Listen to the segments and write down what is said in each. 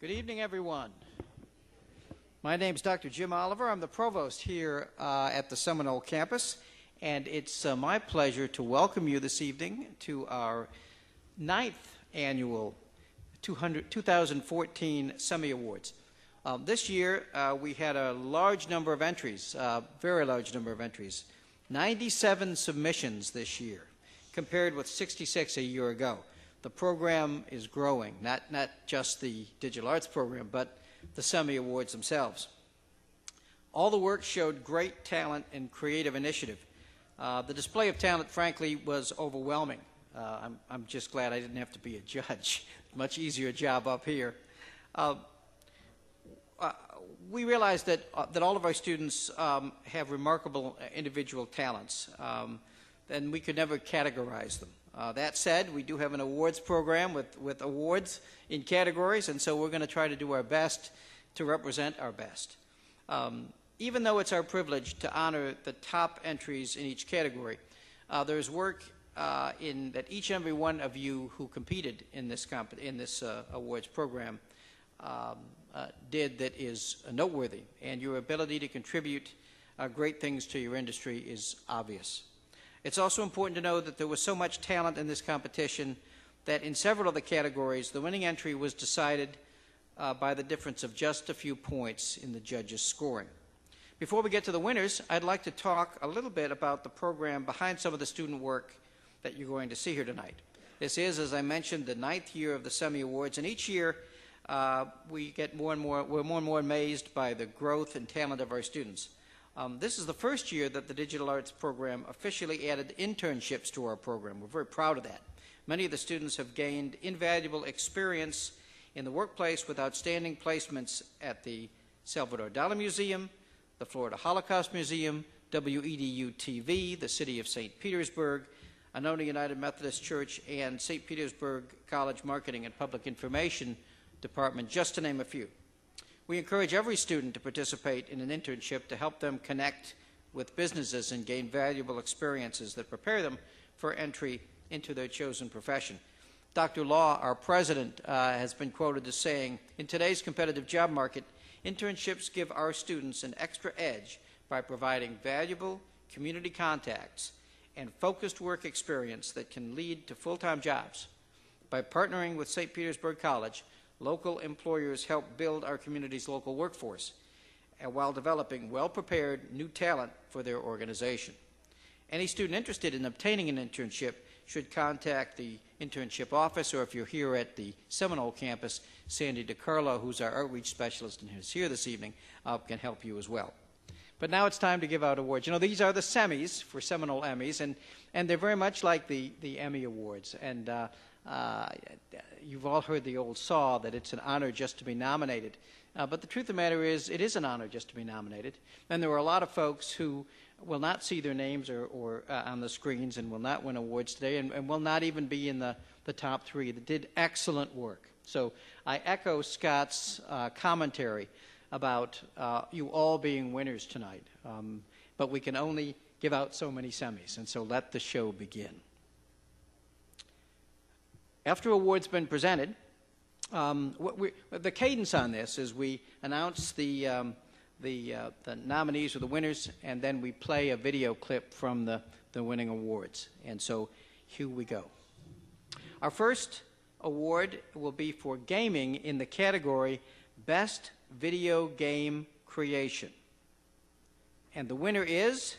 Good evening, everyone. My name is Dr. Jim Oliver. I'm the provost here uh, at the Seminole campus, and it's uh, my pleasure to welcome you this evening to our ninth annual 2014 Semmy Awards. Um, this year, uh, we had a large number of entries, uh, very large number of entries, 97 submissions this year, compared with 66 a year ago the program is growing, not, not just the digital arts program, but the Semmy Awards themselves. All the work showed great talent and creative initiative. Uh, the display of talent, frankly, was overwhelming. Uh, I'm, I'm, just glad I didn't have to be a judge. Much easier job up here. Uh, uh we realized that, uh, that all of our students um, have remarkable individual talents, um, and we could never categorize them. Uh, that said, we do have an awards program with, with awards in categories, and so we're going to try to do our best to represent our best. Um, even though it's our privilege to honor the top entries in each category, uh, there's work uh, in that each and every one of you who competed in this, in this uh, awards program um, uh, did that is noteworthy, and your ability to contribute uh, great things to your industry is obvious. It's also important to know that there was so much talent in this competition that in several of the categories, the winning entry was decided uh, by the difference of just a few points in the judges' scoring. Before we get to the winners, I'd like to talk a little bit about the program behind some of the student work that you're going to see here tonight. This is, as I mentioned, the ninth year of the Semmy Awards, and each year uh, we get more and more, we're more and more amazed by the growth and talent of our students. Um, this is the first year that the Digital Arts program officially added internships to our program. We're very proud of that. Many of the students have gained invaluable experience in the workplace with outstanding placements at the Salvador Dali Museum, the Florida Holocaust Museum, WEDU TV, the City of St. Petersburg, Anona United Methodist Church, and St. Petersburg College Marketing and Public Information Department, just to name a few. We encourage every student to participate in an internship to help them connect with businesses and gain valuable experiences that prepare them for entry into their chosen profession. Dr. Law, our president, uh, has been quoted as saying, in today's competitive job market, internships give our students an extra edge by providing valuable community contacts and focused work experience that can lead to full-time jobs. By partnering with St. Petersburg College, local employers help build our community's local workforce and while developing well-prepared new talent for their organization. Any student interested in obtaining an internship should contact the internship office, or if you're here at the Seminole campus, Sandy DiCarlo, who's our outreach specialist and who's here this evening, uh, can help you as well. But now it's time to give out awards. You know, these are the Semmys for Seminole Emmys, and, and they're very much like the, the Emmy Awards. And uh, uh, you've all heard the old saw that it's an honor just to be nominated. Uh, but the truth of the matter is, it is an honor just to be nominated. And there are a lot of folks who will not see their names or, or uh, on the screens and will not win awards today and, and will not even be in the, the top three that did excellent work. So I echo Scott's uh, commentary about uh, you all being winners tonight. Um, but we can only give out so many Semmys, and so let the show begin. After awards been presented, um, we, the cadence on this is we announce the, um, the, uh, the, nominees or the winners, and then we play a video clip from the, the winning awards. And so here we go. Our first award will be for gaming in the category Best Video Game Creation. And the winner is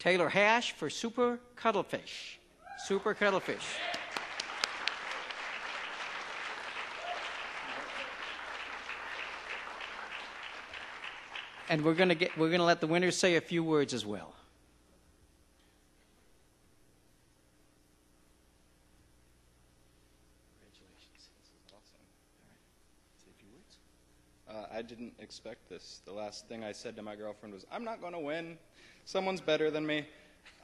Taylor Hash for Super Cuttlefish. Super Cuttlefish. And we're going to get we're going to let the winners say a few words as well. Congratulations. This is awesome. Say a few words. Uh, I didn't expect this. The last thing I said to my girlfriend was, "I'm not going to win. Someone's better than me."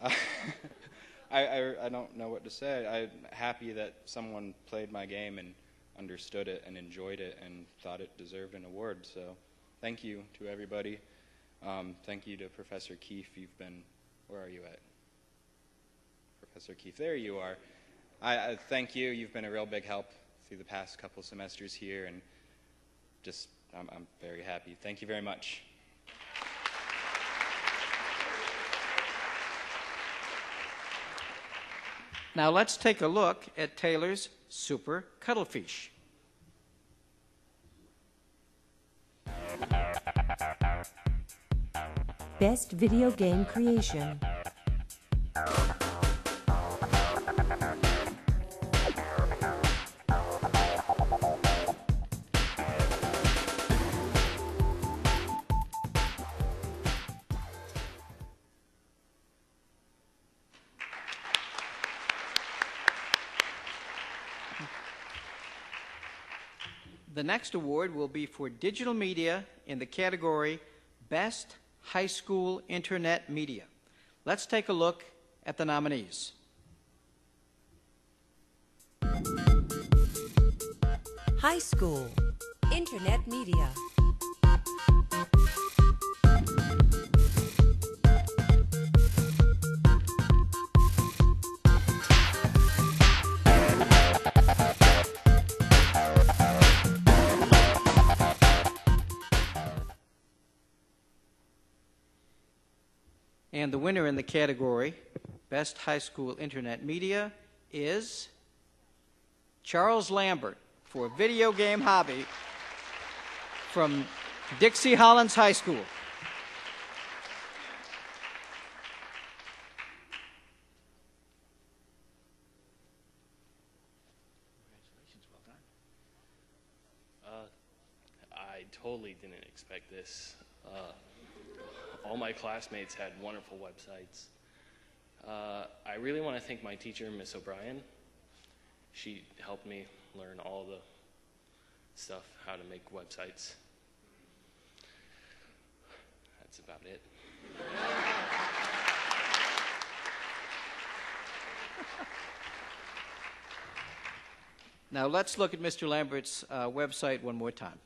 Uh, I, I, I don't know what to say. I'm happy that someone played my game and understood it and enjoyed it and thought it deserved an award. So thank you to everybody. Um, thank you to Professor Keefe. You've been, where are you at? Professor Keefe, there you are. I, I, thank you. You've been a real big help through the past couple semesters here, and just, I'm, I'm very happy. Thank you very much. Now let's take a look at Taylor's Super Cuttlefish. Best Video Game Creation. The next award will be for digital media in the category Best High School Internet Media. Let's take a look at the nominees. High School. Internet Media. And the winner in the category Best High School Internet Media is Charles Lambert for Video Game Hobby from Dixie Hollins High School. Uh, I totally didn't expect this. Uh, all my classmates had wonderful websites. Uh, I really want to thank my teacher, Miss O'Brien. She helped me learn all the stuff, how to make websites. That's about it. Now let's look at Mr. Lambert's uh, website one more time.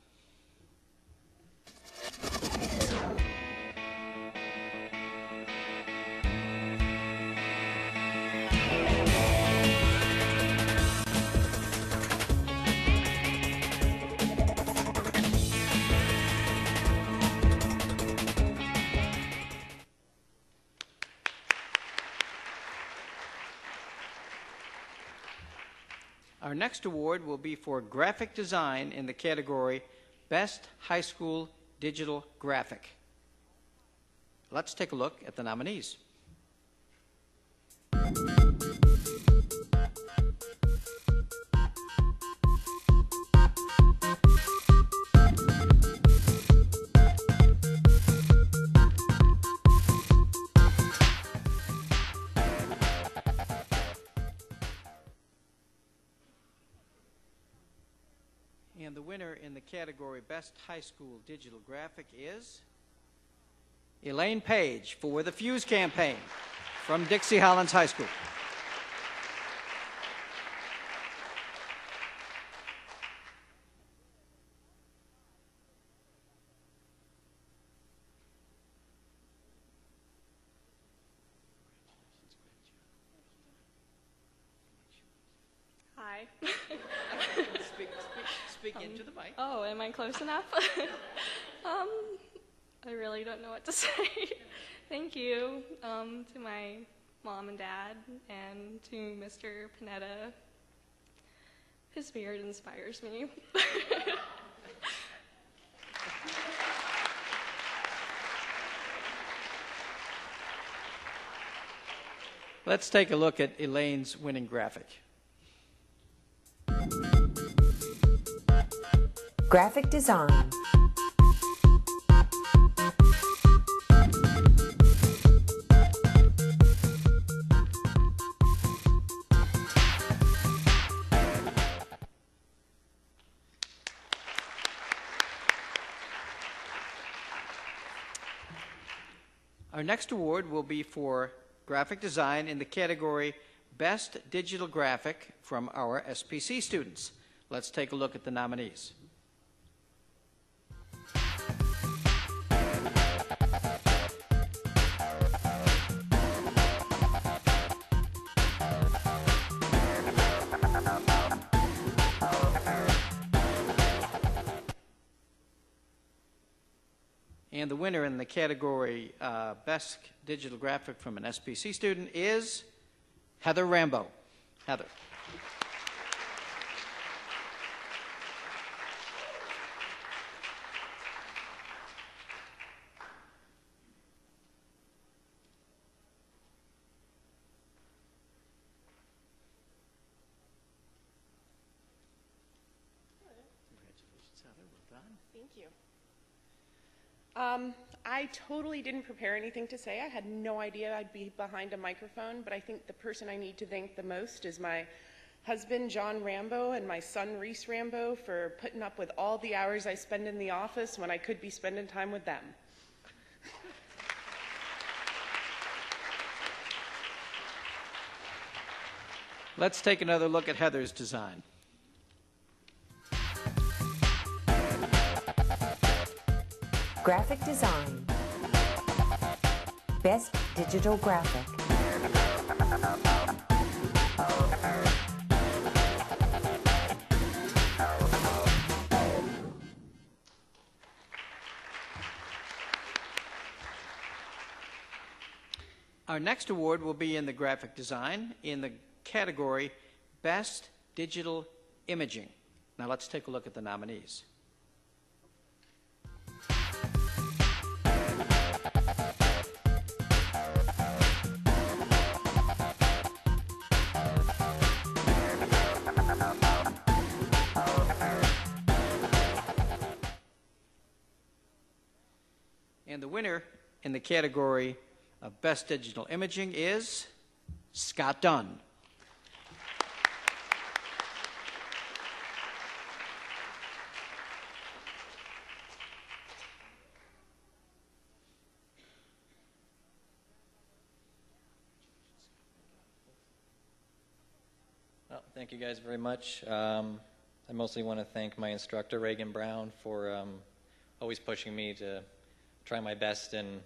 Our next award will be for graphic design in the category Best High School Digital Graphic. Let's take a look at the nominees. And the winner in the category Best High School Digital Graphic is Elaine Page for the Fuse campaign from Dixie Hollins High School. Hi. Speak, speak, speak into the mic. Oh, am I close enough? um, I really don't know what to say. Thank you um, to my mom and dad and to Mr. Panetta. His spirit inspires me. Let's take a look at Elaine's winning graphic. Graphic Design. Our next award will be for graphic design in the category Best Digital Graphic from our SPC students. Let's take a look at the nominees. And the winner in the category uh, Best Digital Graphic from an SPC student is Heather Rambo. Heather. Congratulations, Heather. Well done. Thank you. Um, I totally didn't prepare anything to say. I had no idea I'd be behind a microphone, but I think the person I need to thank the most is my husband, John Rambo, and my son, Reese Rambo, for putting up with all the hours I spend in the office when I could be spending time with them. Let's take another look at Heather's design. Graphic design. Best digital graphic. Our next award will be in the graphic design in the category Best Digital Imaging. Now let's take a look at the nominees. And the winner in the category of Best Digital Imaging is Scott Dunn. Well, thank you guys very much. Um, I mostly want to thank my instructor, Reagan Brown, for um, always pushing me to try my best and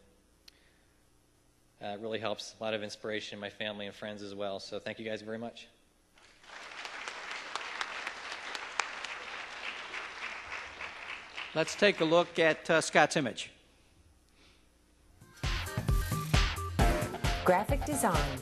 uh, it really helps a lot of inspiration in my family and friends as well. So thank you guys very much. Let's take a look at uh, Scott's image. Graphic design.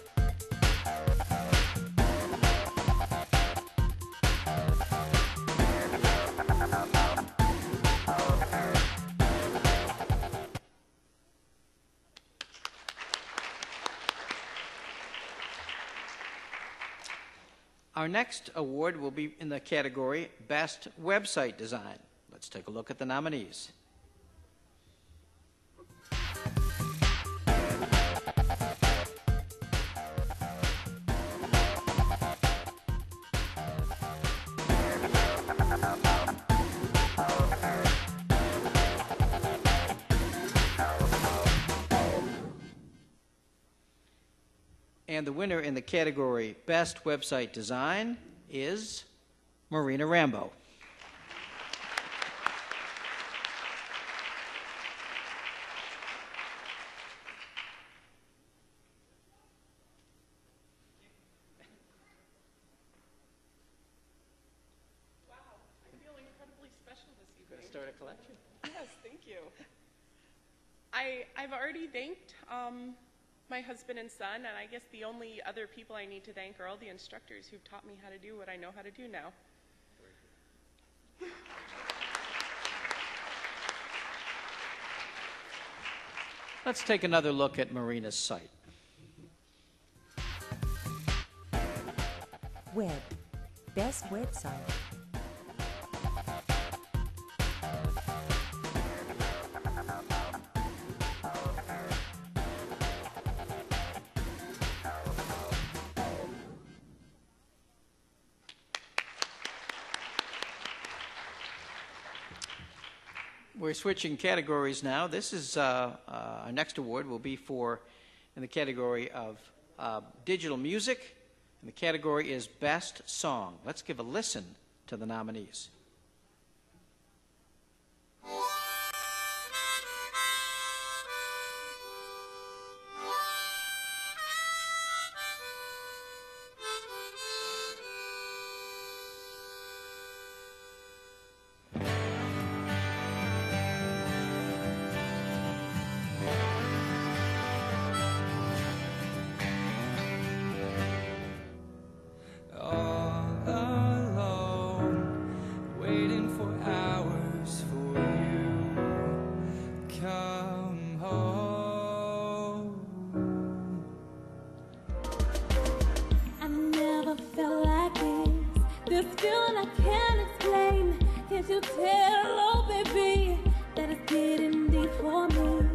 Our next award will be in the category Best Website Design. Let's take a look at the nominees. And the winner in the category Best Website Design is Marina Rambo. Wow, I feel incredibly special this evening. Start a collection. Yes, thank you. I, I've already thanked um, my husband and son, and I guess the only other people I need to thank are all the instructors who've taught me how to do what I know how to do now. Let's take another look at Marina's site. Web. Best website. We're switching categories now. This is uh, uh, our next award will be for in the category of uh, digital music, and the category is Best Song. Let's give a listen to the nominees. Tell, oh baby, that it's getting deep for me.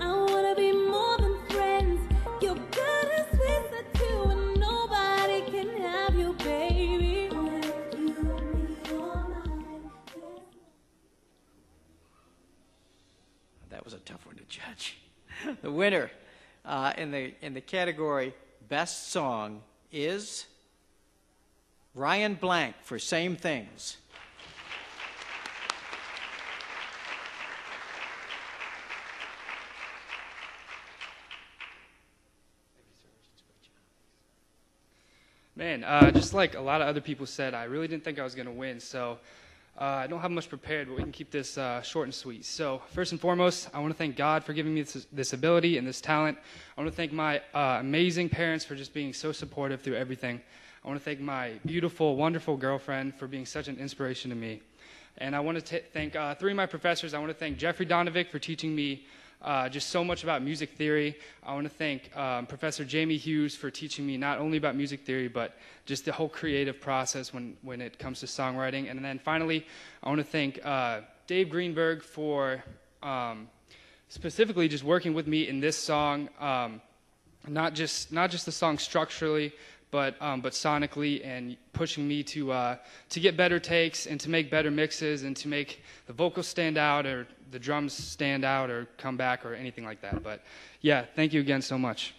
I wanna be more than friends. Sweet too, and nobody can have you, baby. You. That was a tough one to judge. The winner uh, in the in the category Best Song is Ryan Blank for Same Things. Man, uh, just like a lot of other people said, I really didn't think I was going to win. So uh, I don't have much prepared, but we can keep this uh, short and sweet. So, first and foremost, I want to thank God for giving me this, this ability and this talent. I want to thank my uh, amazing parents for just being so supportive through everything. I want to thank my beautiful, wonderful girlfriend for being such an inspiration to me. And I want to t- thank uh, three of my professors. I want to thank Jeffrey Donovic for teaching me uh, just so much about music theory. I want to thank um, Professor Jamie Hughes for teaching me not only about music theory, but just the whole creative process when, when it comes to songwriting. And then finally, I want to thank uh, Dave Greenberg for um, specifically just working with me in this song, um, not, just, not just the song structurally, but um, but sonically and pushing me to uh, to get better takes and to make better mixes and to make the vocals stand out or the drums stand out or come back or anything like that. But yeah, thank you again so much.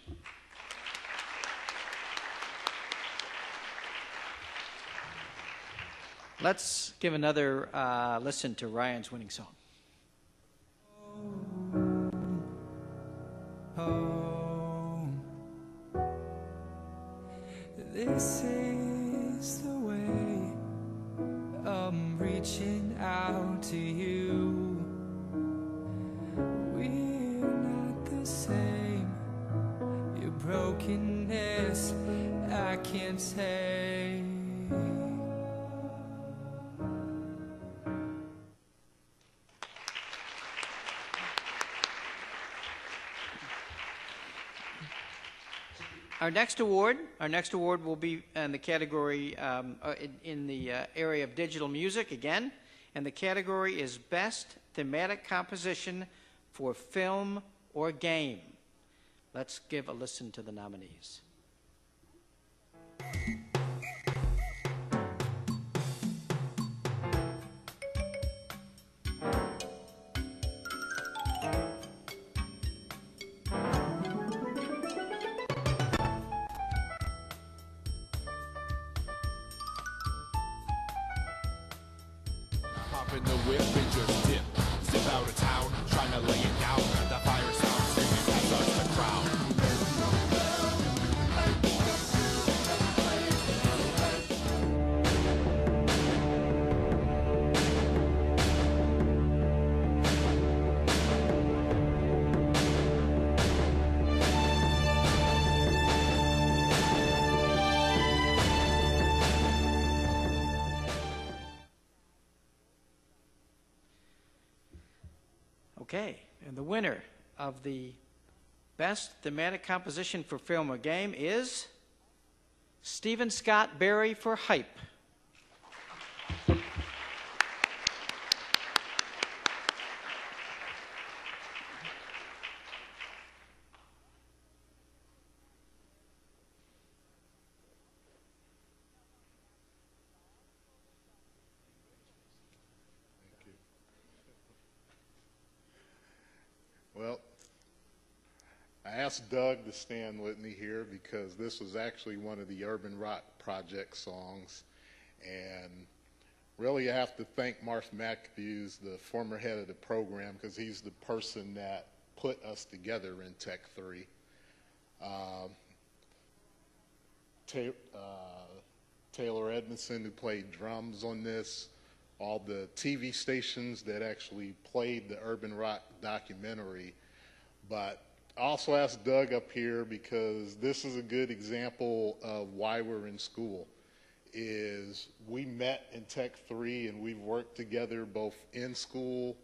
Let's give another uh, listen to Ryan's winning song. home. This is the way I'm reaching out to you. We're not the same. Your brokenness, I can't take. Our next award, our next award will be in the category um, uh, in, in the uh, area of digital music again, and the category is Best Thematic Composition for Film or Game. Let's give a listen to the nominees. Okay, and the winner of the Best Thematic Composition for Film or Game is Stephen Scott Barry for Hype. Well, I asked Doug to stand with me here because this was actually one of the Urban Rock Project songs. And really, I have to thank Marth Matthews, the former head of the program, because he's the person that put us together in Tech 3. Um, Ta- uh, Taylor Edmondson, who played drums on this, all the TV stations that actually played the Urban Rock documentary. But I also asked Doug up here because this is a good example of why we're in school. Is we met in Tech 3 and we've worked together both in school,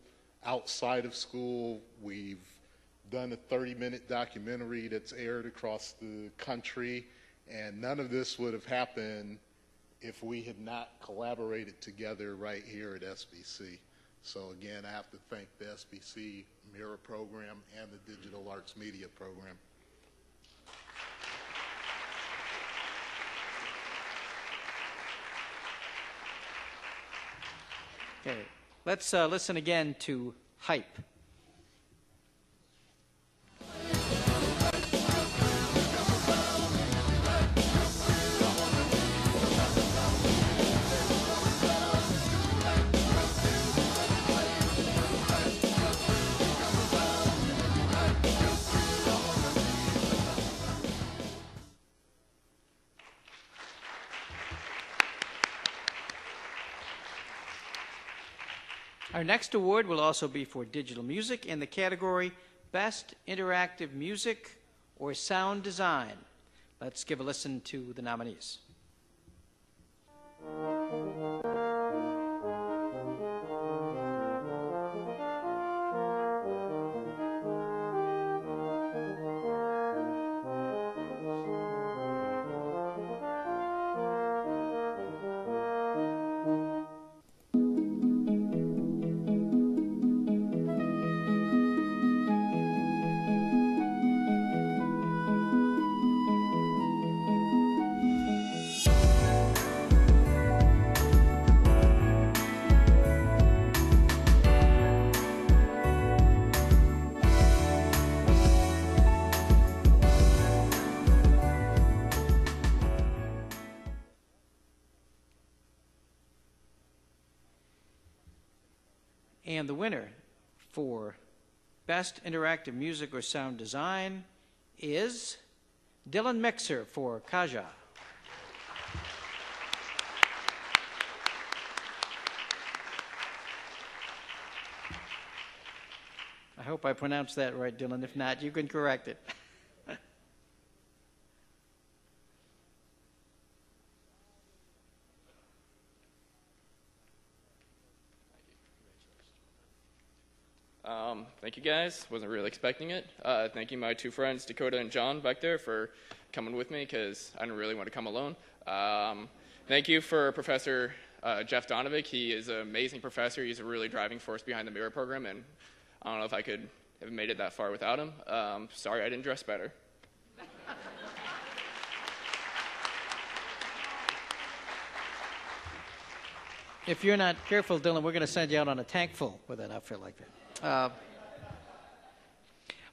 outside of school. We've done a 30 minute documentary that's aired across the country, and none of this would have happened if we had not collaborated together right here at SPC. So again, I have to thank the SPC Mirror Program and the Digital Arts Media Program. Okay, let's uh, listen again to Hype. Our next award will also be for digital music in the category Best Interactive Music or Sound Design. Let's give a listen to the nominees. Best Interactive Music or Sound Design is Dylan Mixer for Kaja. I hope I pronounced that right, Dylan. If not, you can correct it. Um, thank you guys. Wasn't really expecting it. Uh, thank you, my two friends, Dakota and John, back there, for coming with me because I didn't really want to come alone. Um, thank you for Professor uh, Jeff Donovic. He is an amazing professor. He's a really driving force behind the Mirror program, and I don't know if I could have made it that far without him. Um, sorry I didn't dress better. If you're not careful, Dylan, we're going to send you out on a tank full with an outfit like that. Uh,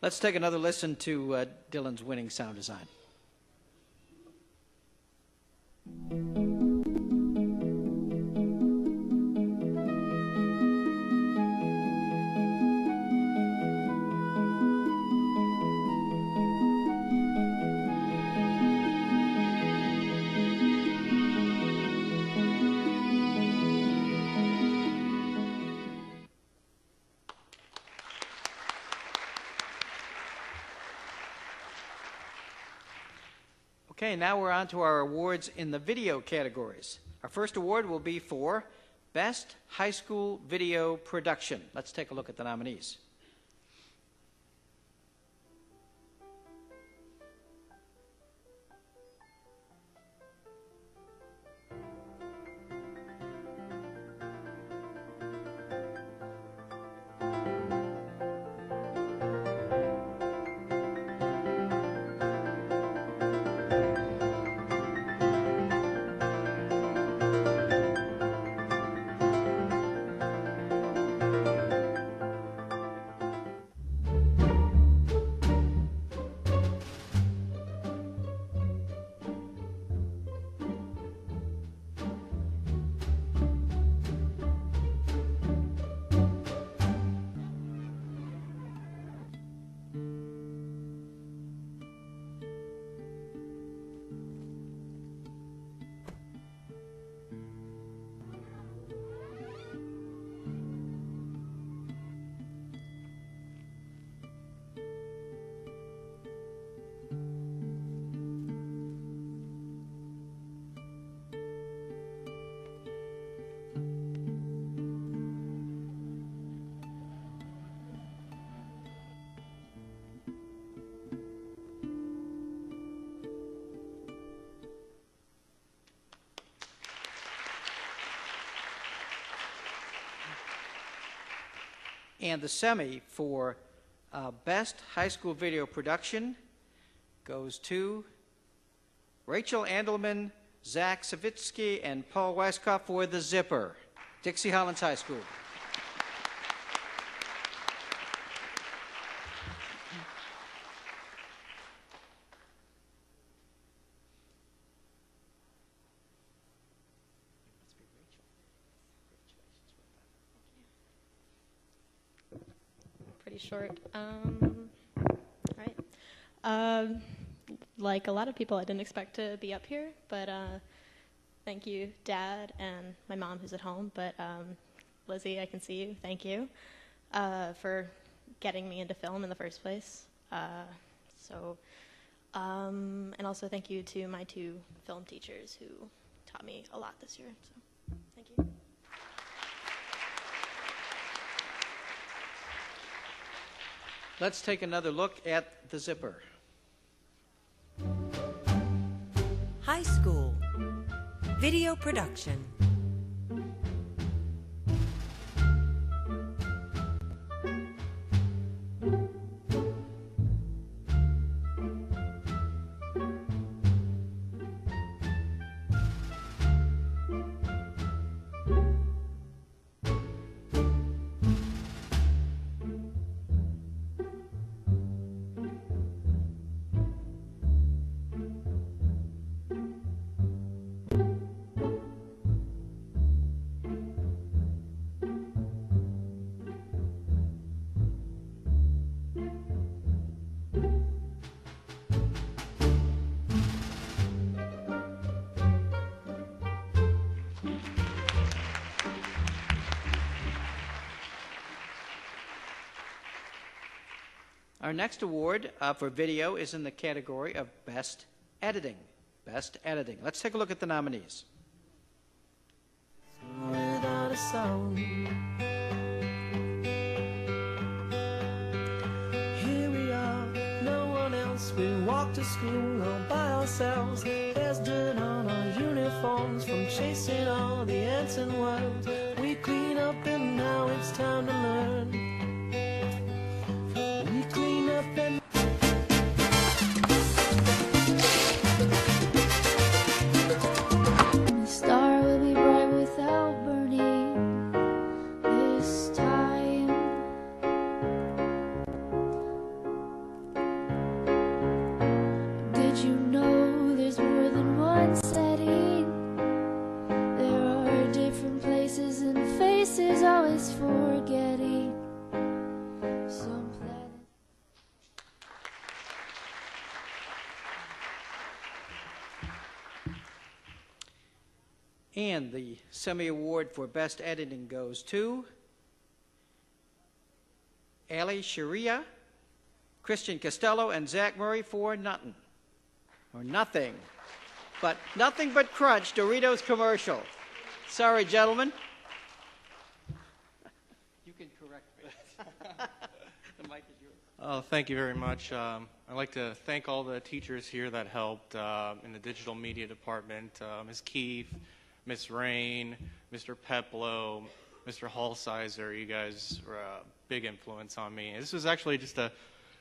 let's take another listen to uh, Dylan's winning sound design. Okay, now we're on to our awards in the video categories. Our first award will be for Best High School Video Production. Let's take a look at the nominees. And the Semmy for uh, Best High School Video Production goes to Rachel Andelman, Zach Savitsky, and Paul Weiskopf for The Zipper, Dixie Hollins High School. pretty short. Um, all right. Um, like a lot of people, I didn't expect to be up here, but uh, thank you, Dad, and my mom who's at home. But um, Lizzie, I can see you. Thank you uh, for getting me into film in the first place. Uh, so, um, and also thank you to my two film teachers who taught me a lot this year. So, thank you. Let's take another look at The Zipper. High school. Video production. Our next award uh, for video is in the category of Best Editing. Best Editing. Let's take a look at the nominees. without a sound. Here we are, no one else. We walk to school all by ourselves. There's dirt on our uniforms from chasing all the ants and worms. We clean up and now it's time to learn. And the Semmy award for Best Editing goes to Ali Sharia, Christian Costello, and Zach Murray for Nothing. Or Nothing. But Nothing But Crunch Doritos commercial. Sorry, gentlemen. You can correct me. the mic is yours. Oh, thank you very much. Um, I'd like to thank all the teachers here that helped uh, in the digital media department. Uh, Ms. Keefe, Ms. Rain, Mr. Peplow, Mr. Hallsizer. You guys were a big influence on me. This was actually just a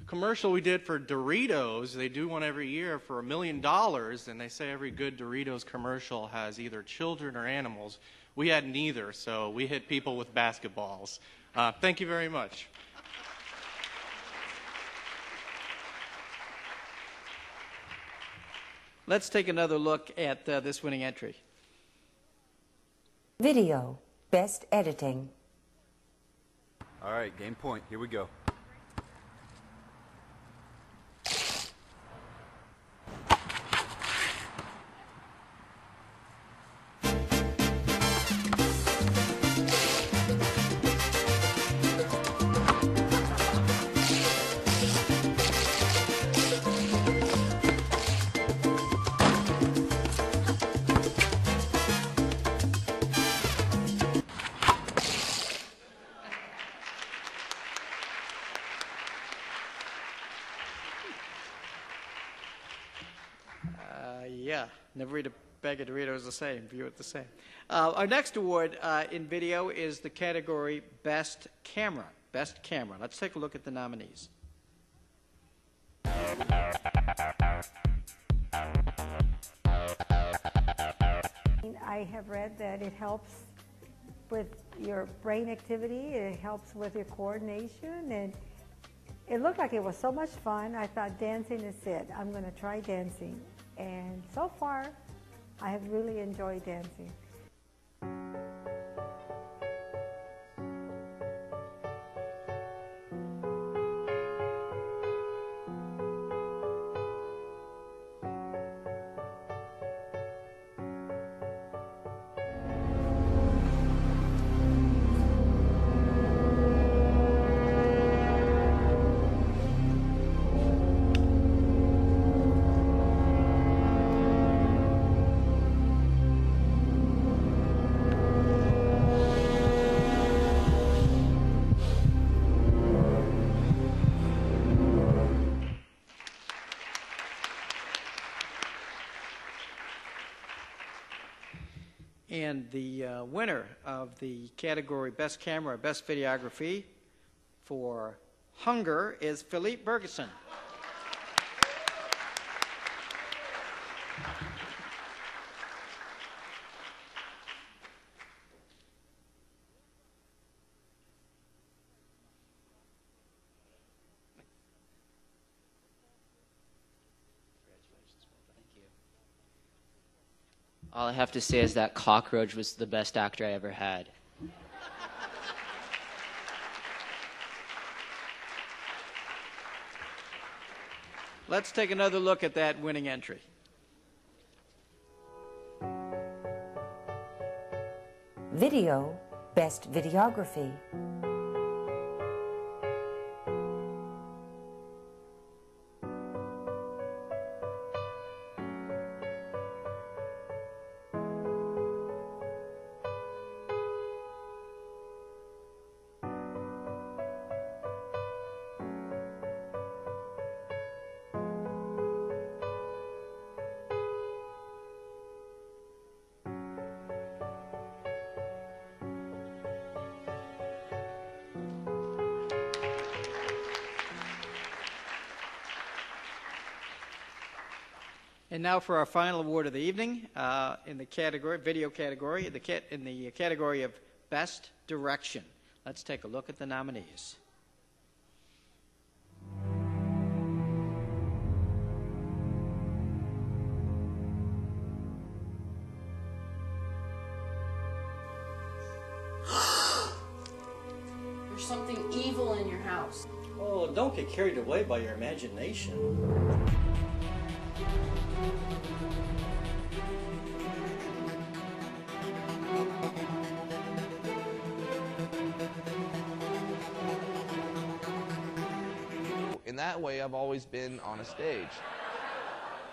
commercial we did for Doritos. They do one every year for a million dollars, and they say every good Doritos commercial has either children or animals. We had neither, so we hit people with basketballs. Uh, thank you very much. Let's take another look at uh, this winning entry. Video. Best editing. All right, game point. Here we go. Never eat a bag of Doritos the same, view it the same. Uh, our next award uh, in video is the category Best Camera. Best Camera. Let's take a look at the nominees. I have read that it helps with your brain activity, it helps with your coordination, and it looked like it was so much fun. I thought dancing is it. I'm going to try dancing. And so far, I have really enjoyed dancing. And the uh, winner of the category Best Camera, Best Videography for Hunger is Philippe Bergeson. All I have to say is that Cockroach was the best actor I ever had. Let's take another look at that winning entry. Video, Best Videography. Now for our final award of the evening uh, in the category, video category, the cat, in the category of Best Direction. Let's take a look at the nominees. There's something evil in your house. Oh, don't get carried away by your imagination. That way, I've always been on a stage.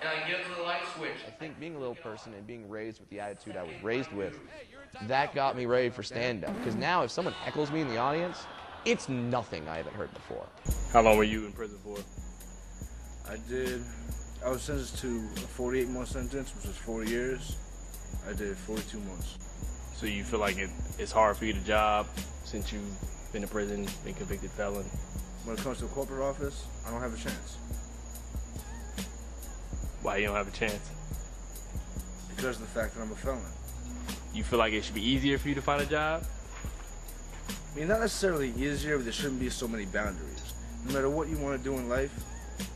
And I get to the light switch. I think being a little person and being raised with the attitude I was raised with, that got me ready for stand up. Because now, if someone heckles me in the audience, it's nothing I haven't heard before. How long were you in prison for? I did. I was sentenced to a 48 month sentence, which was four years. I did 42 months. So you feel like it, it's hard for you to job since you've been in prison, been convicted felon? When it comes to a corporate office, I don't have a chance Why you don't have a chance? because of the fact that I'm a felon. You feel like it should be easier for you to find a job? I mean, not necessarily easier, but there shouldn't be so many boundaries. No matter what you want to do in life,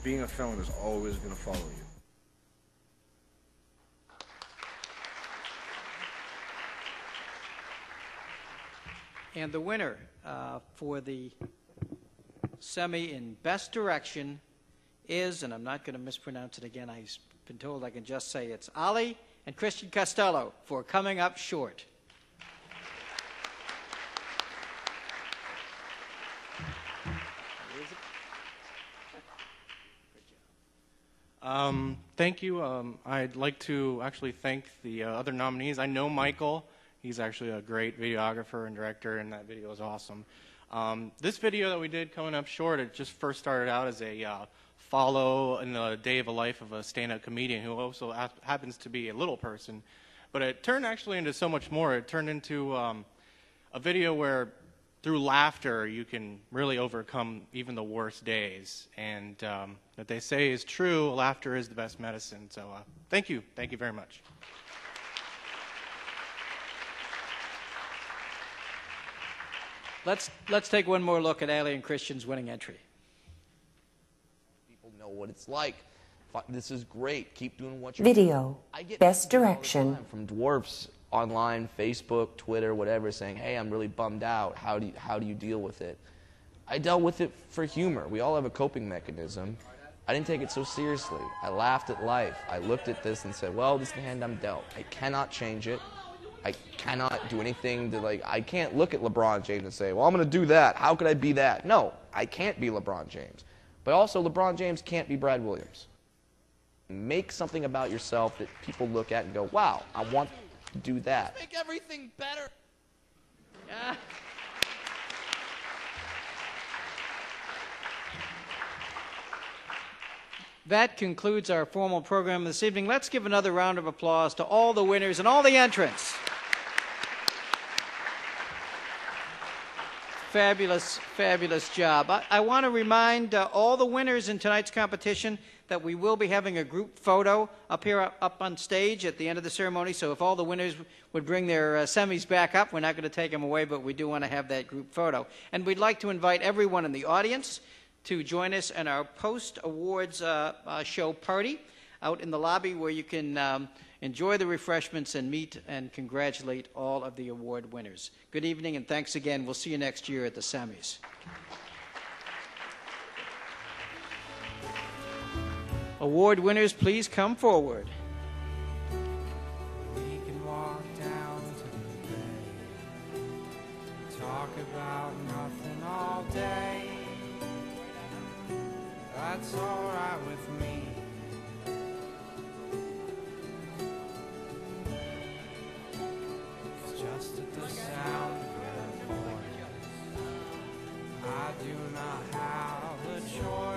being a felon is always going to follow you. And the winner uh, for the Semmy in Best Direction is, and I'm not going to mispronounce it again, I've been told I can just say it's Ali and Christian Costello for Coming Up Short. Um, thank you. Um, I'd like to actually thank the uh, other nominees. I know Michael. He's actually a great videographer and director, and that video is awesome. Um, this video that we did coming up short, it just first started out as a uh, follow in the day of a life of a stand-up comedian who also happens to be a little person. But it turned actually into so much more. It turned into um, a video where through laughter, you can really overcome even the worst days. And um, what they say is true laughter is the best medicine. So uh, thank you. Thank you very much. Let's, let's take one more look at Alien Christian's winning entry. People know what it's like. This is great. Keep doing what you're Video, doing. I get best messages all the direction. From dwarfs online, Facebook, Twitter, whatever, saying, "Hey, I'm really bummed out. How do you, how do you deal with it?" I dealt with it for humor. We all have a coping mechanism. I didn't take it so seriously. I laughed at life. I looked at this and said, "Well, this is the hand I'm dealt. I cannot change it. I cannot do anything to like. I can't look at LeBron James and say, "Well, I'm going to do that. How could I be that?" No, I can't be LeBron James. But also, LeBron James can't be Brad Williams. Make something about yourself that people look at and go, "Wow, I want to do that." Make everything better. Yeah. That concludes our formal program this evening. Let's give another round of applause to all the winners and all the entrants. Fabulous, fabulous job. I, I want to remind uh, all the winners in tonight's competition that we will be having a group photo up here, up, up on stage at the end of the ceremony. So if all the winners would bring their uh, Semmys back up, we're not going to take them away, but we do want to have that group photo. And we'd like to invite everyone in the audience to join us in our post awards uh, uh, show party out in the lobby where you can um, enjoy the refreshments and meet and congratulate all of the award winners. Good evening and thanks again. We'll see you next year at the Semmys. Award winners, please come forward. We can walk down to the bay, talk about nothing all day. That's alright with me. at the sound of your voice. I do not have a choice.